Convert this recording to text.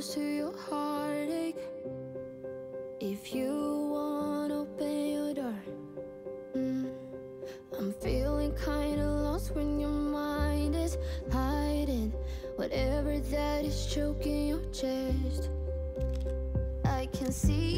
close to your heartache If you want, open your door mm. I'm feeling kinda lost when your mind is hiding Whatever that is choking your chest I can see